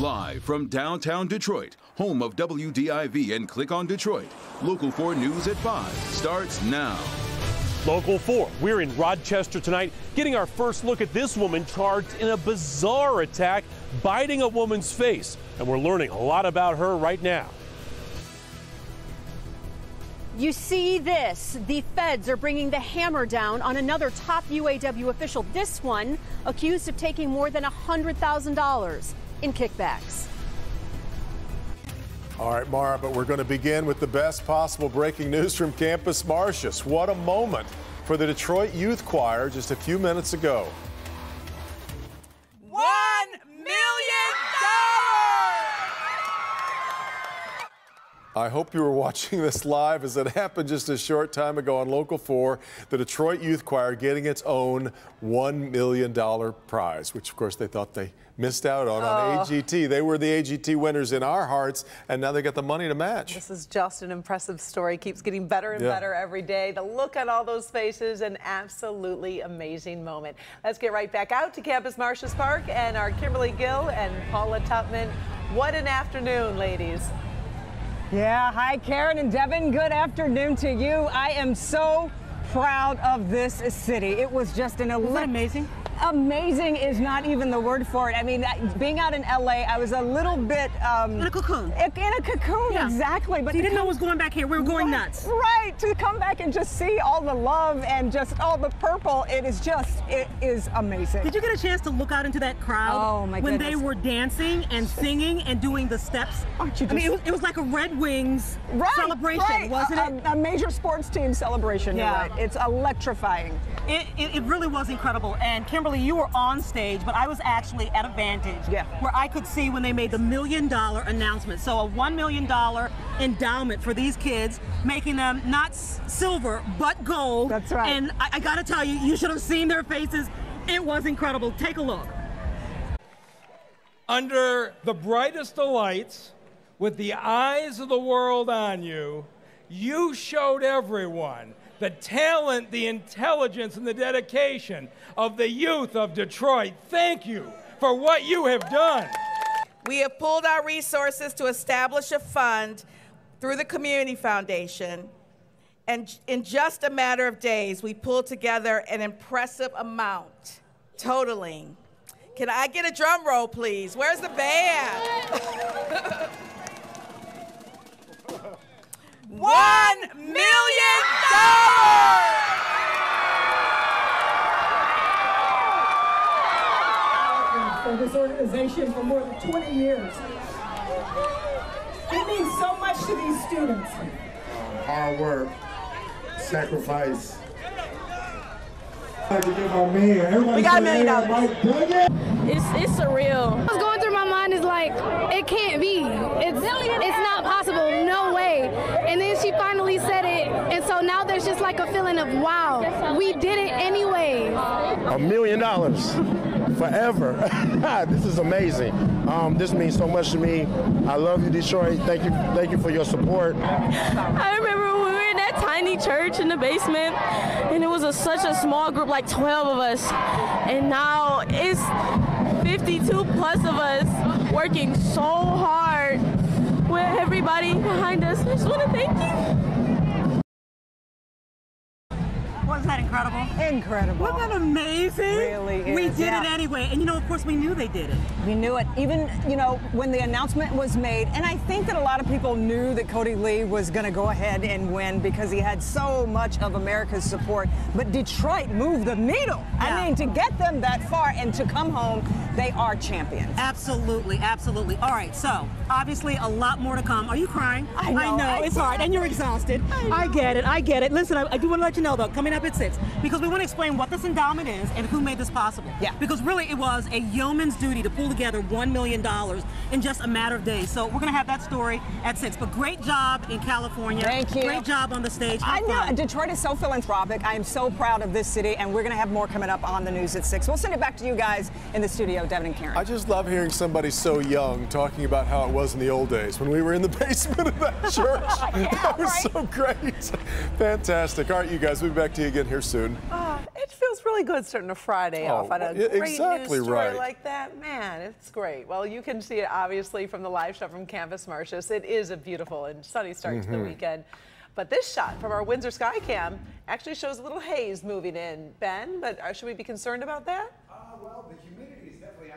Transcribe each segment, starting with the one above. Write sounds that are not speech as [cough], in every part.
Live from downtown Detroit, home of WDIV and Click on Detroit, Local 4 News at 5 starts now. Local 4, we're in Rochester tonight, getting our first look at this woman charged in a bizarre attack, biting a woman's face. And we're learning a lot about her right now. You see this. The feds are bringing the hammer down on another top UAW official. This one accused of taking more than $100,000 in kickbacks. All right, Mara, but we're going to begin with the best possible breaking news from Campus Martius. What a moment for the Detroit Youth Choir just a few minutes ago. I hope you were watching this live as it happened just a short time ago on Local 4. The Detroit Youth Choir getting its own $1 million prize, which of course they thought they missed out on oh. on AGT. They were the AGT winners in our hearts, and now they got the money to match. This is just an impressive story. Keeps getting better and yeah. better every day. The look on all those faces, an absolutely amazing moment. Let's get right back out to Campus Martius Park and our Kimberly Gill and Paula Tutman. What an afternoon, ladies. Yeah, hi Karen and Devin. Good afternoon to you. I am so proud of this city. It was just an amazing amazing is not even the word for it. I mean, being out in LA, I was a little bit um, in a cocoon. In a cocoon, yeah. exactly. But so you didn't know what was going back here. We were going right, nuts. Right. To come back and just see all the love and just all the purple, it is just it is amazing. Did you get a chance to look out into that crowd? Oh my When goodness. they were dancing and singing and doing the steps. Aren't you? Just... I mean, it was, it was, like a Red Wings right, celebration, right. wasn't a, it? A, a, major sports team celebration. Yeah. Right. It's electrifying. It, it, it really was incredible. And Kimberly, you were on stage, but I was actually at a vantage yeah. where I could see when they made the million dollar announcement. So a $1 million endowment for these kids, making them not silver, but gold. That's right. And I, I got to tell you, you should have seen their faces. It was incredible. Take a look. Under the brightest of lights, with the eyes of the world on you, you showed everyone the talent, the intelligence, and the dedication of the youth of Detroit. Thank you for what you have done. We have pulled our resources to establish a fund through the Community Foundation. And in just a matter of days, we pulled together an impressive amount, totaling. Can I get a drum roll, please? Where's the band? [laughs] One million dollars! For this organization for more than 20 years. It means so much to these students. Hard work, sacrifice. We got a million dollars. It's, it's surreal. What's going through my mind is like, it can't be. It's, it's not possible. No way. And then she finally said it. And so now there's just like a feeling of, wow, we did it anyway. A million dollars forever. [laughs] this is amazing. Um, this means so much to me. I love you, Detroit. Thank you, thank you for your support. I remember when we were in that tiny church in the basement, and it was a, such a small group, like 12 of us, and now it's 52 plus of us working so hard with everybody behind us. I just want to thank you. Incredible? Wasn't that amazing? Really is, We did yeah. it anyway. And you know, of course, we knew they did it. We knew it. Even, you know, when the announcement was made, and I think that a lot of people knew that Kodi Lee was going to go ahead and win because he had so much of America's support. But Detroit moved the needle. Yeah. I mean, to get them that far and to come home, they are champions. Absolutely, absolutely. All right, so obviously a lot more to come. Are you crying? I know. I know. I it's hard, and you're exhausted. I, I, get it. I get it. Listen, I, I do want to let you know though, coming up at six, because we want to explain what this endowment is and who made this possible. Yeah. Because really, it was a yeoman's duty to pull together one million dollars in just a matter of days. So we're gonna have that story at six. But great job in California. Thank you. Great job on the stage. Have I know. Detroit is so philanthropic. I am so proud of this city, and we're going to have more coming up on the news at 6. We'll send it back to you guys in the studio, Devin and Karen. I just love hearing somebody so young talking about how it was in the old days when we were in the [laughs] basement of that [laughs] church. yeah, that was right? so great. Fantastic. All right, you guys, we'll be back to you again here soon. Uh, It feels really good starting a Friday Oh, off on a yeah, great exactly news story right. like that. Man, it's great. Well, you can see it obviously from the live shot from Campus Martius. It is a beautiful and sunny start to the Mhm. weekend. But this shot from our Windsor Skycam actually shows a little haze moving in, Ben. But uh, should we be concerned about that?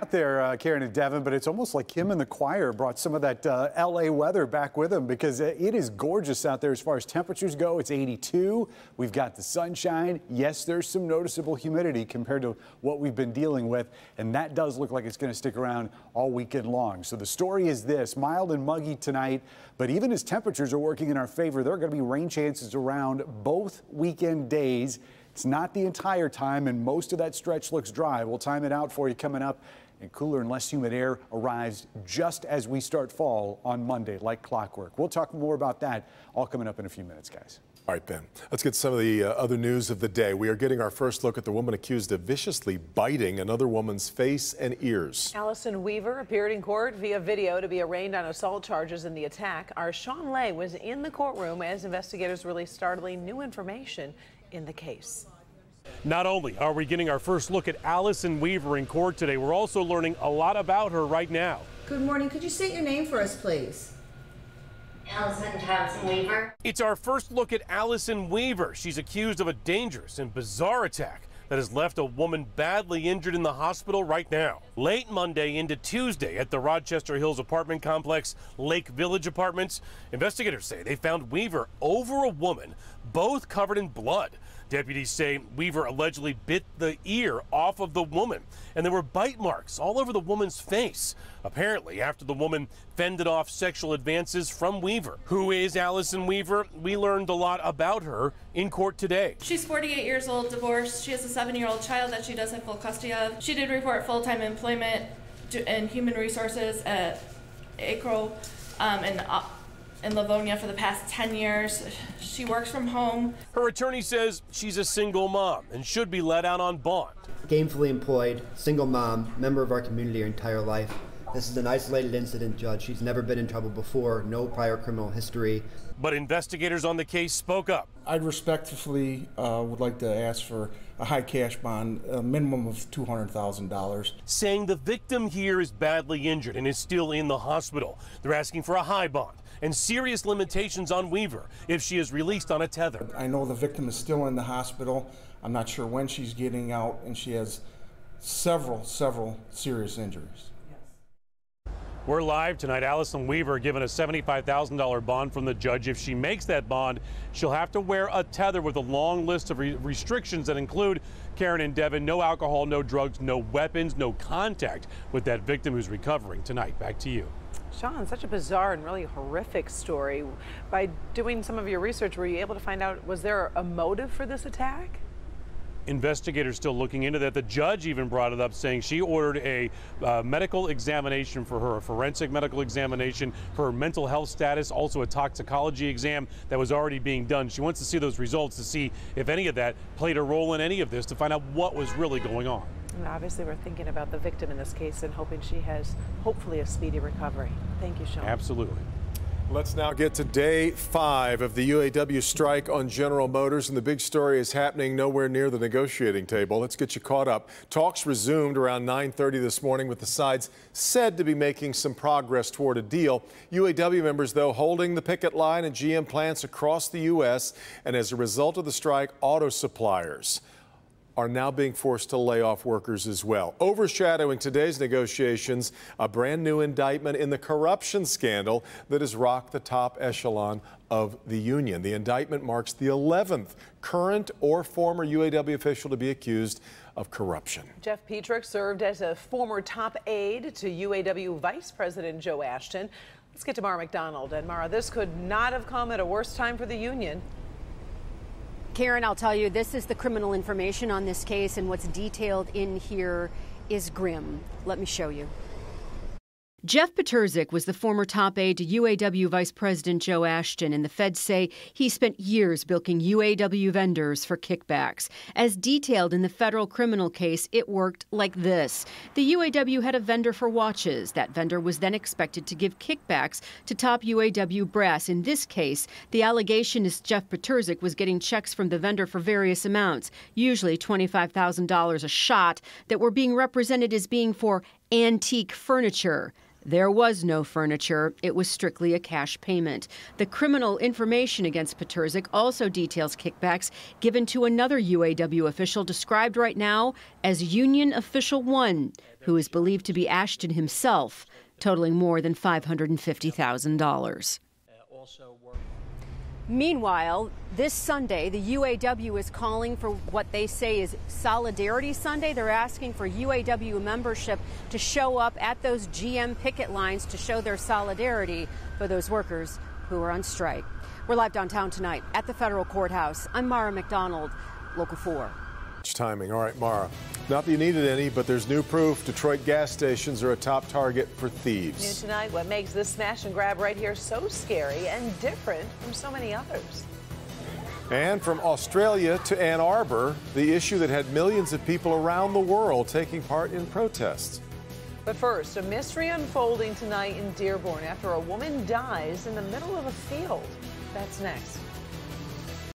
Out there, uh, Karen and Devin, but it's almost like him and the choir brought some of that uh, LA weather back with him because it is gorgeous out there as far as temperatures go. It's 82. We've got the sunshine. Yes, there's some noticeable humidity compared to what we've been dealing with, and that does look like it's going to stick around all weekend long. So the story is this mild and muggy tonight, but even as temperatures are working in our favor, there are going to be rain chances around both weekend days. It's not the entire time, and most of that stretch looks dry. We'll time it out for you coming up. And cooler and less humid air arrives just as we start fall on Monday, like clockwork. We'll talk more about that all coming up in a few minutes, guys. All right, Ben. Let's get some of the uh, other news of the day. We are getting our first look at the woman accused of viciously biting another woman's face and ears. Allison Weaver appeared in court via video to be arraigned on assault charges in the attack. Our Shawn Ley was in the courtroom as investigators released startling new information in the case. Not only are we getting our first look at Allison Weaver in court today, we're also learning a lot about her right now. Good morning. Could you state your name for us, please? Allison Thompson Weaver. It's our first look at Allison Weaver. She's accused of a dangerous and bizarre attack that has left a woman badly injured in the hospital right now. Late Monday into Tuesday at the Rochester Hills apartment complex, Lake Village Apartments, investigators say they found Weaver over a woman, both covered in blood. Deputies say Weaver allegedly bit the ear off of the woman, and there were bite marks all over the woman's face. Apparently, after the woman fended off sexual advances from Weaver. Who is Allison Weaver? We learned a lot about her in court today. She's 48 years old, divorced. She has a seven year old child that she does have full custody of. She did report full time employment in human resources at ACRO um, in, uh, in Livonia for the past 10 years. She works from home. Her attorney says she's a single mom and should be let out on bond. Gainfully employed, single mom, member of our community her entire life. This is an isolated incident, Judge. She's never been in trouble before, no prior criminal history. But investigators on the case spoke up. I'd respectfully uh, would like to ask for a high cash bond, a minimum of $200,000. saying the victim here is badly injured and is still in the hospital. They're asking for a high bond and serious limitations on Weaver if she is released on a tether. I know the victim is still in the hospital. I'm not sure when she's getting out, and she has several, several serious injuries. We're live tonight. Allison Weaver given a $75,000 bond from the judge. If she makes that bond, she'll have to wear a tether with a long list of re- restrictions that include Karen and Devin, no alcohol, no drugs, no weapons, no contact with that victim who's recovering tonight. Back to you. Shawn, such a bizarre and really horrific story. By doing some of your research, were you able to find out was there a motive for this attack? Investigators still looking into that. The judge even brought it up, saying she ordered a uh, medical examination for her, a forensic medical examination for her mental health status, also a toxicology exam that was already being done. She wants to see those results to see if any of that played a role in any of this to find out what was really going on. And obviously, we're thinking about the victim in this case and hoping she has hopefully a speedy recovery. Thank you, Shawn. Absolutely. Let's now get to day five of the UAW strike on General Motors, and the big story is happening nowhere near the negotiating table. Let's get you caught up. Talks resumed around 9:30 this morning, with the sides said to be making some progress toward a deal. UAW members, though, holding the picket line at GM plants across the U.S., and as a result of the strike, auto suppliers are now being forced to lay off workers as well. Overshadowing today's negotiations, a brand new indictment in the corruption scandal that has rocked the top echelon of the union. The indictment marks the 11th current or former UAW official to be accused of corruption. Jeff Pietrzyk served as a former top aide to UAW Vice President Joe Ashton. Let's get to Mara MacDonald. And Mara, this could not have come at a worse time for the union. Karen, I'll tell you, this is the criminal information on this case, and what's detailed in here is grim. Let me show you. Jeff Pietrzyk was the former top aide to UAW Vice President Joe Ashton, and the feds say he spent years bilking UAW vendors for kickbacks. As detailed in the federal criminal case, it worked like this The UAW had a vendor for watches. That vendor was then expected to give kickbacks to top UAW brass. In this case, the allegation is Jeff Pietrzyk was getting checks from the vendor for various amounts, usually $25,000 a shot, that were being represented as being for antique furniture. There was no furniture. It was strictly a cash payment. The criminal information against Pietrzyk also details kickbacks given to another UAW official described right now as Union Official 1, who is believed to be Ashton himself, totaling more than $550,000. Meanwhile, this Sunday, the UAW is calling for what they say is Solidarity Sunday. They're asking for UAW membership to show up at those GM picket lines to show their solidarity for those workers who are on strike. We're live downtown tonight at the federal courthouse. I'm Mara MacDonald, Local 4 timing. All right, Mara. Not that you needed any, but there's new proof Detroit gas stations are a top target for thieves. New tonight, what makes this smash and grab right here so scary and different from so many others. And from Australia to Ann Arbor, the issue that had millions of people around the world taking part in protests. But first, a mystery unfolding tonight in Dearborn after a woman dies in the middle of a field. That's next.